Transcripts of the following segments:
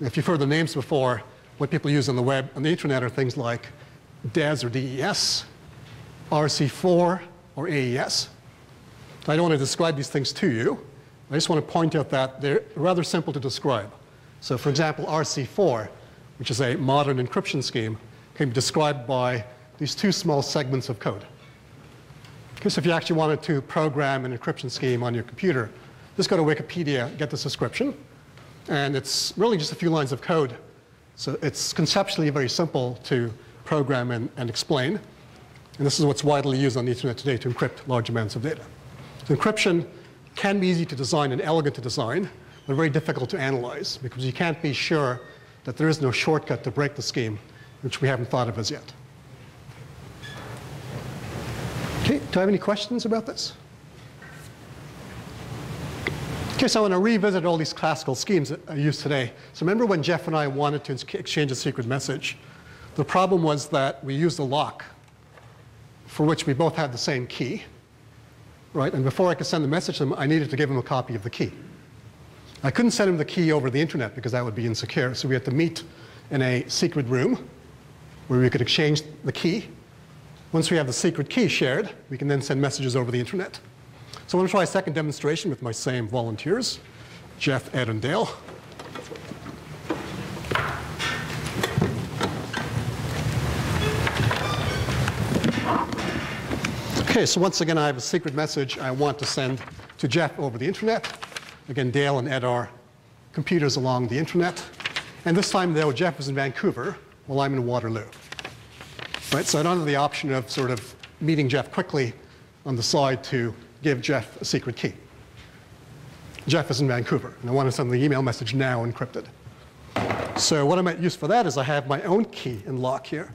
If you've heard the names before, what people use on the web, on the internet are things like DES or DES, RC4 or AES. I don't want to describe these things to you. I just want to point out that they're rather simple to describe. So for example, RC4, which is a modern encryption scheme, can be described by these two small segments of code. Because if you actually wanted to program an encryption scheme on your computer, just go to Wikipedia, get this description, and it's really just a few lines of code. So it's conceptually very simple to program and, and explain. And this is what's widely used on the internet today to encrypt large amounts of data. So encryption can be easy to design and elegant to design, but very difficult to analyze because you can't be sure that there is no shortcut to break the scheme, which we haven't thought of as yet. Okay, do I have any questions about this? Okay, so I want to revisit all these classical schemes that I use today. So remember when Jeff and I wanted to exchange a secret message? The problem was that we used a lock for which we both had the same key, right? And before I could send the message to him, I needed to give him a copy of the key. I couldn't send him the key over the internet because that would be insecure, so we had to meet in a secret room where we could exchange the key. Once we have the secret key shared, we can then send messages over the internet. So I'm going to try a second demonstration with my same volunteers, Jeff, Ed, and Dale. Okay, so once again, I have a secret message I want to send to Jeff over the internet. Again, Dale and Ed are computers along the internet. And this time, though, Jeff is in Vancouver while I'm in Waterloo. Right, so I don't have the option of sort of meeting Jeff quickly on the side to give Jeff a secret key. Jeff is in Vancouver, and I want to send the email message now encrypted. So what I might use for that is I have my own key and lock here.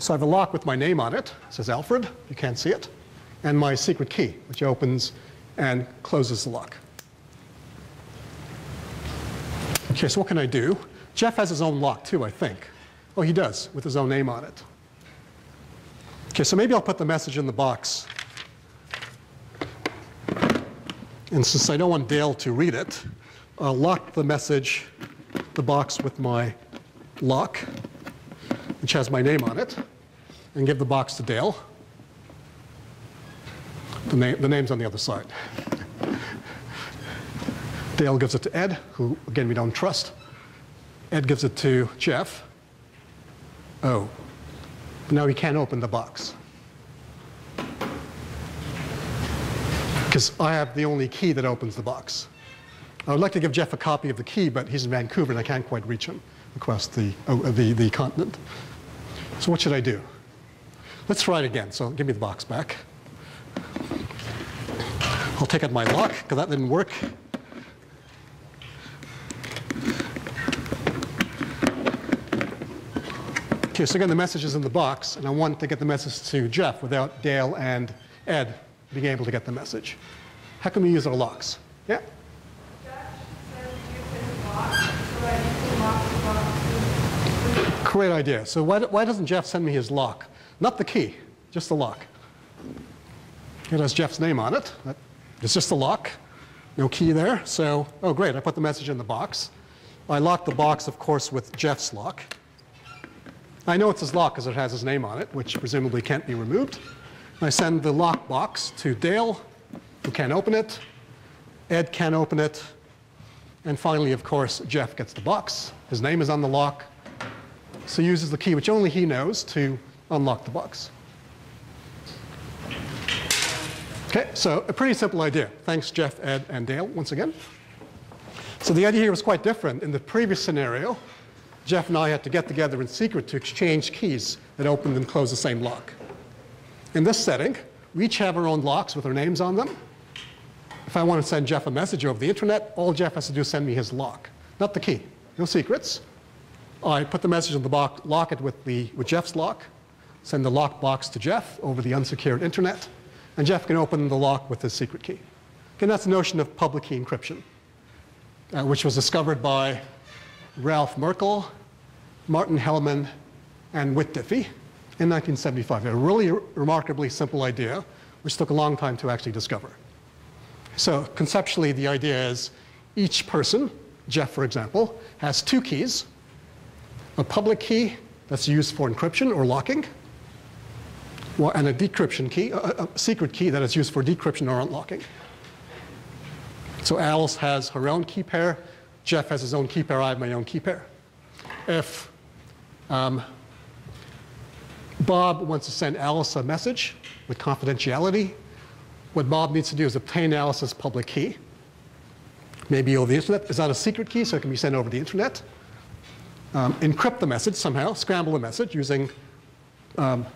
So I have a lock with my name on it. It says Alfred. You can't see it. And my secret key, which opens and closes the lock. Okay, so what can I do? Jeff has his own lock too, I think. Oh, he does, with his own name on it. Okay, so maybe I'll put the message in the box And since I don't want Dale to read it, I'll lock the message, the box with my lock, which has my name on it, and give the box to Dale. The, name, the name's on the other side. Dale gives it to Ed, who, again, we don't trust. Ed gives it to Jeff. Oh, now he can't open the box. Because I have the only key that opens the box. I would like to give Jeff a copy of the key, but he's in Vancouver and I can't quite reach him across the, oh, uh, the, the continent. So what should I do? Let's try it again. So give me the box back. I'll take out my lock, because that didn't work. Okay, so again, the message is in the box, and I want to get the message to Jeff without Dale and Ed being able to get the message. How can we use our locks? Yeah? Great idea. So why, why doesn't Jeff send me his lock? Not the key, just the lock. It has Jeff's name on it. It's just the lock. No key there. So, oh great, I put the message in the box. I lock the box, of course, with Jeff's lock. I know it's his lock because it has his name on it, which presumably can't be removed. I send the lockbox to Dale, who can't open it. Ed can't open it. And finally, of course, Jeff gets the box. His name is on the lock. So he uses the key, which only he knows, to unlock the box. Okay, so a pretty simple idea. Thanks, Jeff, Ed, and Dale, once again. So the idea here was quite different. In the previous scenario, Jeff and I had to get together in secret to exchange keys that opened and closed the same lock. In this setting, we each have our own locks with our names on them. If I want to send Jeff a message over the internet, all Jeff has to do is send me his lock, not the key. No secrets. I put the message in the box, lock it with, the, with Jeff's lock, send the lock box to Jeff over the unsecured internet, and Jeff can open the lock with his secret key. And that's the notion of public key encryption, uh, which was discovered by Ralph Merkle, Martin Hellman, and Whit Diffie in 1975. A really remarkably simple idea, which took a long time to actually discover. So conceptually, the idea is each person Jeff, for example, has two keys a public key that's used for encryption or locking, and a decryption key, a, a secret key that is used for decryption or unlocking. So Alice has her own key pair, Jeff has his own key pair, I have my own key pair. If um, Bob wants to send Alice a message with confidentiality, what Bob needs to do is obtain Alice's public key, maybe over the internet. It's not a secret key, so it can be sent over the internet. Um, encrypt the message somehow, scramble the message using um,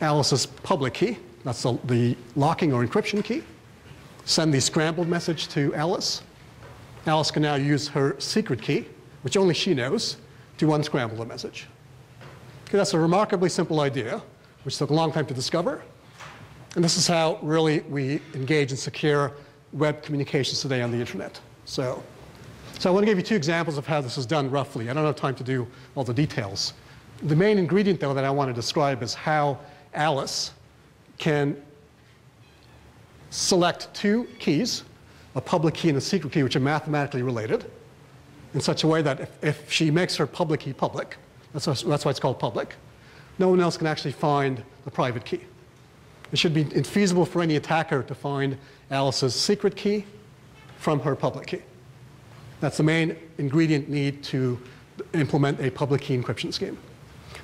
Alice's public key. That's the, the locking or encryption key. Send the scrambled message to Alice. Alice can now use her secret key, which only she knows, to unscramble the message. Okay, that's a remarkably simple idea, which took a long time to discover. And this is how really we engage in secure web communications today on the internet. So, so I want to give you two examples of how this is done roughly. I don't have time to do all the details. The main ingredient, though, that I want to describe is how Alice can select two keys, a public key and a secret key, which are mathematically related, in such a way that if, if she makes her public key public, that's, that's why it's called public, no one else can actually find the private key. It should be infeasible for any attacker to find Alice's secret key from her public key. That's the main ingredient need to implement a public key encryption scheme.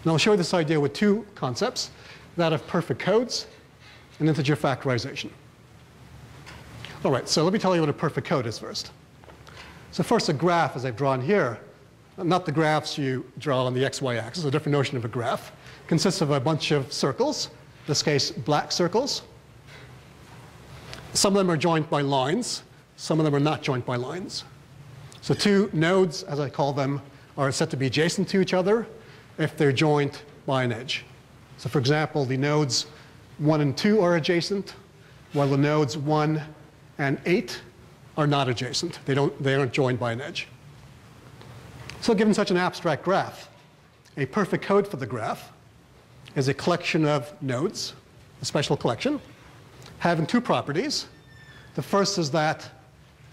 And I'll show you this idea with two concepts that of perfect codes and integer factorization. All right, so let me tell you what a perfect code is first. So first a graph, as I've drawn here, not the graphs you draw on the xy axis, a different notion of a graph, consists of a bunch of circles, in this case black circles. Some of them are joined by lines, some of them are not joined by lines. So two nodes, as I call them, are said to be adjacent to each other if they're joined by an edge. So for example, the nodes 1 and 2 are adjacent, while the nodes 1 and 8 are not adjacent. They, don't, they aren't joined by an edge. So given such an abstract graph, a perfect code for the graph is a collection of nodes, a special collection, having two properties. The first is that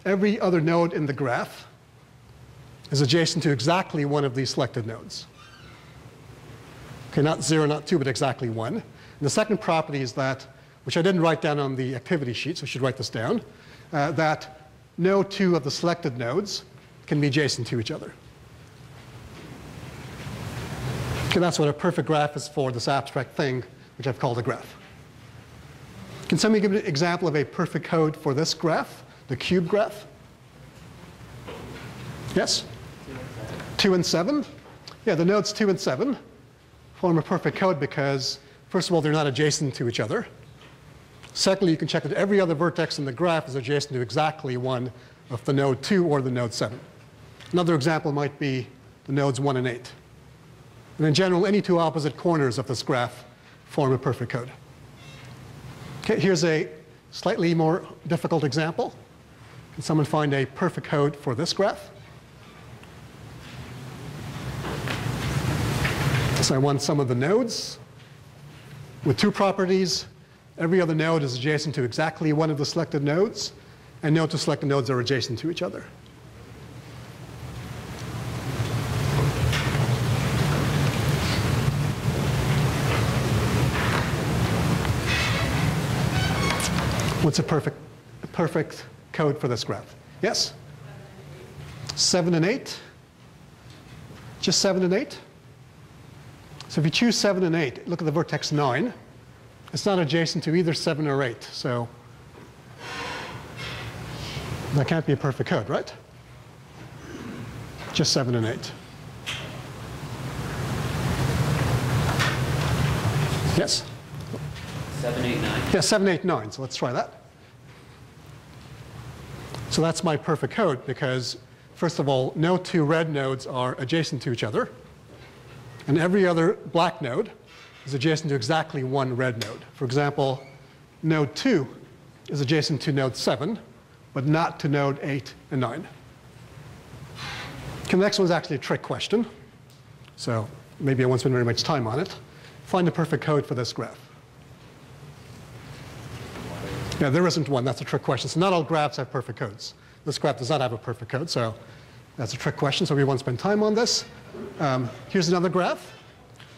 every other node in the graph is adjacent to exactly one of these selected nodes. Okay, not zero, not two, but exactly one. And the second property is that, which I didn't write down on the activity sheet, so I should write this down, uh, that no two of the selected nodes can be adjacent to each other. That's what a perfect graph is for, this abstract thing, which I've called a graph. Can somebody give an example of a perfect code for this graph, the cube graph? Yes? Two and seven? Yeah, the nodes two and seven form a perfect code because, first of all, they're not adjacent to each other. Secondly, you can check that every other vertex in the graph is adjacent to exactly one of the node 2 or the node 7. Another example might be the nodes 1 and 8. And in general, any two opposite corners of this graph form a perfect code. Okay, here's a slightly more difficult example. Can someone find a perfect code for this graph? So I want some of the nodes with two properties. Every other node is adjacent to exactly one of the selected nodes, and note the selected nodes are adjacent to each other. What's a perfect, perfect code for this graph? Yes? Seven and eight? Just seven and eight? So if you choose 7 and 8, look at the vertex 9. It's not adjacent to either 7 or 8. So that can't be a perfect code, right? Just 7 and 8. Yes? 7, 8, 9. Yeah, 789. So let's try that. So that's my perfect code because, first of all, no two red nodes are adjacent to each other. And every other black node is adjacent to exactly one red node. For example, node 2 is adjacent to node 7, but not to node 8 and 9. Okay, the next one is actually a trick question. So maybe I won't spend very much time on it. Find the perfect code for this graph. Yeah, there isn't one. That's a trick question. So not all graphs have perfect codes. This graph does not have a perfect code. So That's a trick question, so we won't spend time on this. Um, here's another graph,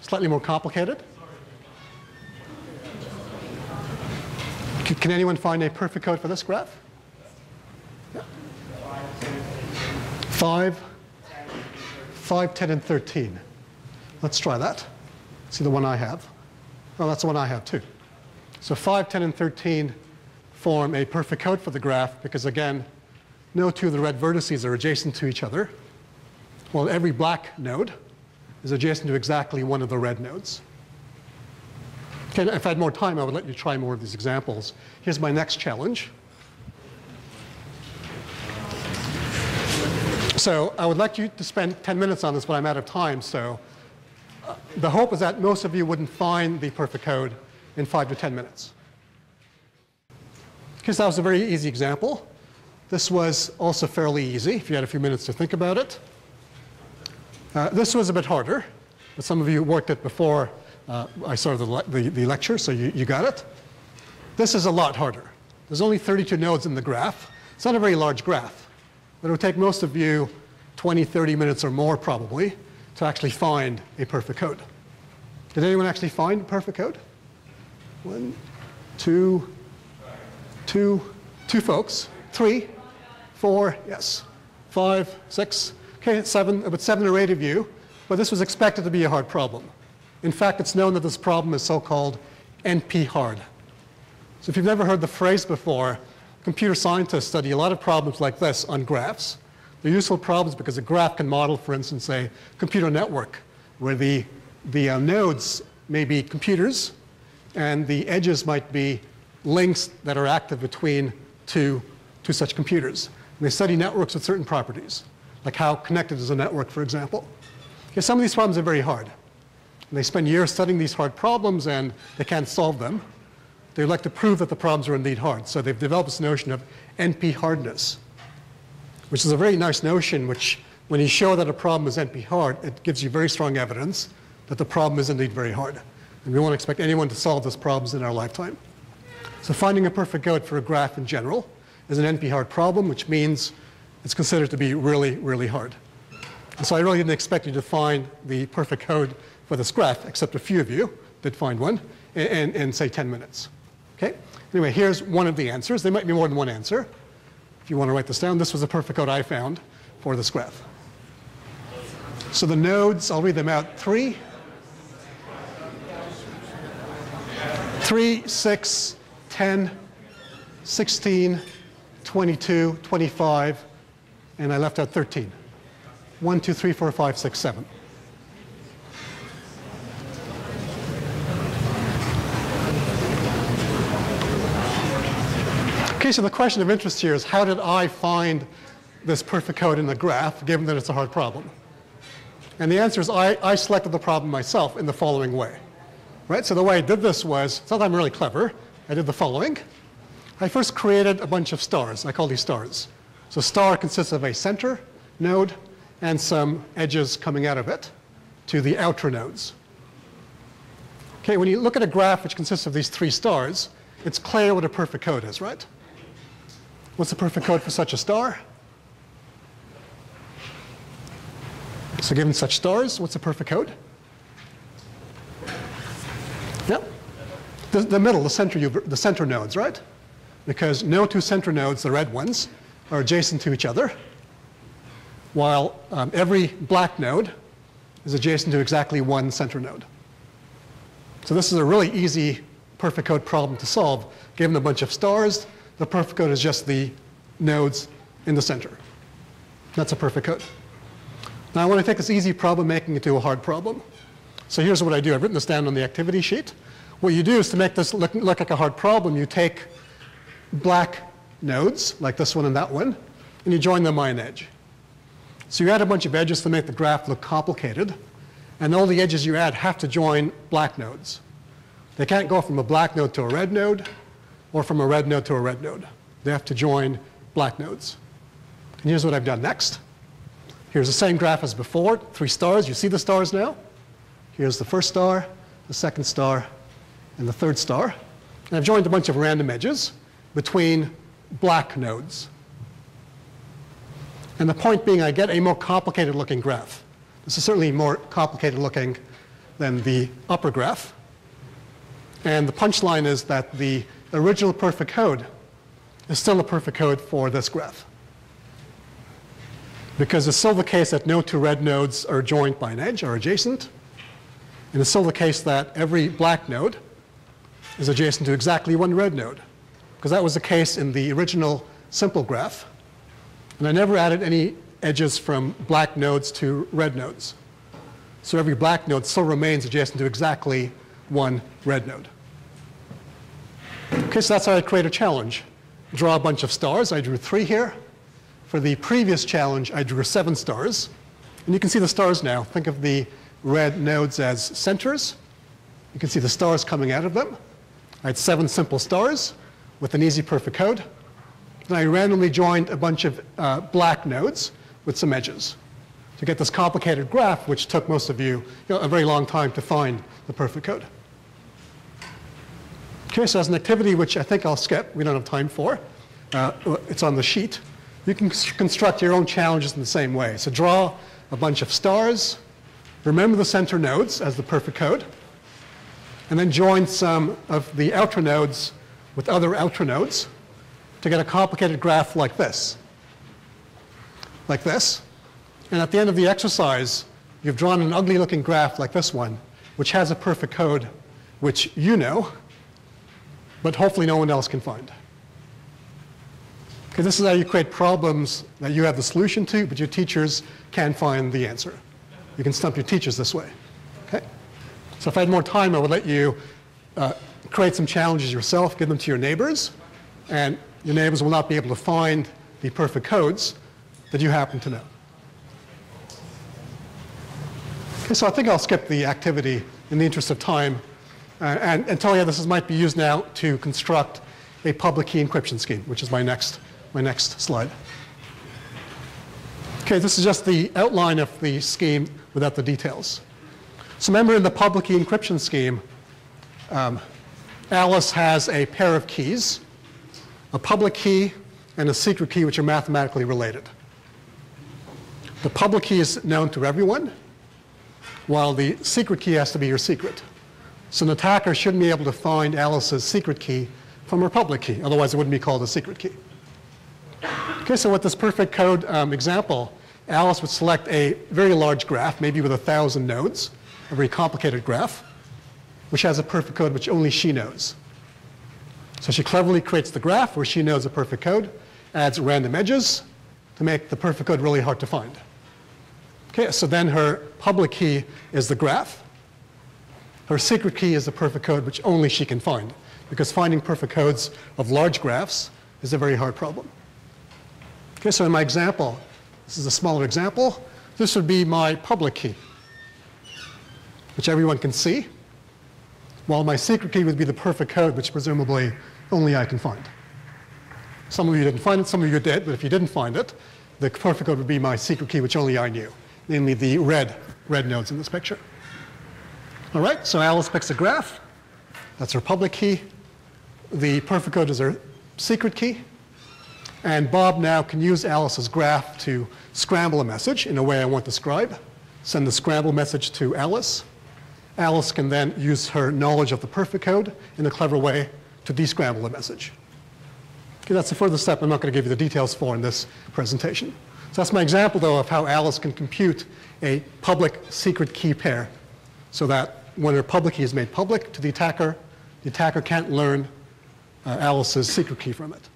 slightly more complicated. Can, anyone find a perfect code for this graph? Yeah. 5, 5, 10, and 13. Let's try that. See the one I have. Oh, that's the one I have too. So 5, 10, and 13 form a perfect code for the graph because, again, no two of the red vertices are adjacent to each other, while every black node is adjacent to exactly one of the red nodes. Okay, if I had more time, I would let you try more of these examples. Here's my next challenge. So I would like you to spend 10 minutes on this, but I'm out of time. So uh, the hope is that most of you wouldn't find the perfect code in 5 to 10 minutes. Because that was a very easy example. This was also fairly easy if you had a few minutes to think about it. Uh, this was a bit harder, but some of you worked it before uh, I started the, le the, the, lecture, so you, you got it. This is a lot harder. There's only 32 nodes in the graph. It's not a very large graph, but it would take most of you 20, 30 minutes or more probably to actually find a perfect code. Did anyone actually find a perfect code? One, two, two, two folks, three, four, yes, five, six, okay, seven, about seven or eight of you, but this was expected to be a hard problem. In fact, it's known that this problem is so-called NP-hard. So if you've never heard the phrase before, computer scientists study a lot of problems like this on graphs. They're useful problems because a graph can model, for instance, a computer network where the, the uh, nodes may be computers and the edges might be links that are active between two, two such computers. And they study networks with certain properties, like how connected is a network, for example. Okay, some of these problems are very hard. And they spend years studying these hard problems and they can't solve them. They like to prove that the problems are indeed hard. So they've developed this notion of NP hardness, which is a very nice notion which when you show that a problem is NP hard, it gives you very strong evidence that the problem is indeed very hard. And we won't expect anyone to solve those problems in our lifetime. So finding a perfect code for a graph in general is an NP-hard problem, which means it's considered to be really, really hard. And so I really didn't expect you to find the perfect code for this graph, except a few of you did find one in, in, in say 10 minutes. Okay? Anyway, here's one of the answers. There might be more than one answer. If you want to write this down, this was the perfect code I found for this graph. So the nodes, I'll read them out. Three, three, six, 10, 16, 22, 25, and I left out 13. 1, 2, 3, 4, 5, 6, 7. Okay, so the question of interest here is how did I find this perfect code in the graph, given that it's a hard problem? And the answer is I, I selected the problem myself in the following way. Right? So the way I did this was, it's not that I'm really clever, I did the following. I first created a bunch of stars. I call these stars. So star consists of a center node and some edges coming out of it to the outer nodes. Okay, when you look at a graph which consists of these three stars, it's clear what a perfect code is, right? What's the perfect code for such a star? So given such stars, what's the perfect code? Yep. The, the middle, the center, the center nodes, right? Because no two center nodes, the red ones, are adjacent to each other, while um, every black node is adjacent to exactly one center node. So this is a really easy perfect code problem to solve. Given a bunch of stars, the perfect code is just the nodes in the center. That's a perfect code. Now I want to take this easy problem, making it to a hard problem. So here's what I do. I've written this down on the activity sheet. What you do is to make this look, look like a hard problem, you take black nodes, like this one and that one, and you join them by an edge. So you add a bunch of edges to make the graph look complicated, and all the edges you add have to join black nodes. They can't go from a black node to a red node, or from a red node to a red node. They have to join black nodes. And here's what I've done next. Here's the same graph as before, three stars. You see the stars now? Here's the first star, the second star, and the third star. And I've joined a bunch of random edges between black nodes. And the point being, I get a more complicated looking graph. This is certainly more complicated looking than the upper graph. And the punchline is that the original perfect code is still a perfect code for this graph. Because it's still the case that no two red nodes are joined by an edge or adjacent. And it's still the case that every black node is adjacent to exactly one red node. Because that was the case in the original simple graph. And I never added any edges from black nodes to red nodes. So every black node still remains adjacent to exactly one red node. Okay, so that's how I create a challenge. Draw a bunch of stars. I drew three here. For the previous challenge, I drew seven stars. And you can see the stars now. Think of the red nodes as centers. You can see the stars coming out of them. I had seven simple stars with an easy perfect code. Then I randomly joined a bunch of uh, black nodes with some edges to get this complicated graph, which took most of you, you know, a very long time to find the perfect code. Okay, so as an activity which I think I'll skip, we don't have time for, uh, it's on the sheet. You can construct your own challenges in the same way. So draw a bunch of stars, remember the center nodes as the perfect code, and then join some of the outer nodes with other outer nodes to get a complicated graph like this. Like this. And at the end of the exercise, you've drawn an ugly looking graph like this one, which has a perfect code which you know, but hopefully no one else can find. Because this is how you create problems that you have the solution to, but your teachers can't find the answer. You can stump your teachers this way. So if I had more time, I would let you uh, create some challenges yourself, give them to your neighbors, and your neighbors will not be able to find the perfect codes that you happen to know. Okay, so I think I'll skip the activity in the interest of time uh, and, and tell you how this is, might be used now to construct a public key encryption scheme, which is my next, my next slide. Okay, this is just the outline of the scheme without the details. So remember in the public key encryption scheme, um, Alice has a pair of keys, a public key and a secret key, which are mathematically related. The public key is known to everyone, while the secret key has to be your secret. So an attacker shouldn't be able to find Alice's secret key from her public key, otherwise it wouldn't be called a secret key. Okay, so with this perfect code um, example, Alice would select a very large graph, maybe with a thousand nodes, a very complicated graph, which has a perfect code which only she knows. So she cleverly creates the graph where she knows the perfect code, adds random edges to make the perfect code really hard to find. Okay, so then her public key is the graph. Her secret key is the perfect code which only she can find, because finding perfect codes of large graphs is a very hard problem. Okay, so in my example, this is a smaller example, this would be my public key, which everyone can see, while my secret key would be the perfect code, which presumably only I can find. Some of you didn't find it, some of you did, but if you didn't find it, the perfect code would be my secret key, which only I knew namely the red, red nodes in this picture. All right, so Alice picks a graph. That's her public key. The perfect code is her secret key. And Bob now can use Alice's graph to scramble a message in a way I want to describe, send the scramble message to Alice. Alice can then use her knowledge of the perfect code in a clever way to descramble the message. Okay, that's the further step I'm not going to give you the details for in this presentation. So that's my example, though, of how Alice can compute a public secret key pair so that when her public key is made public to the attacker, the attacker can't learn uh, Alice's secret key from it.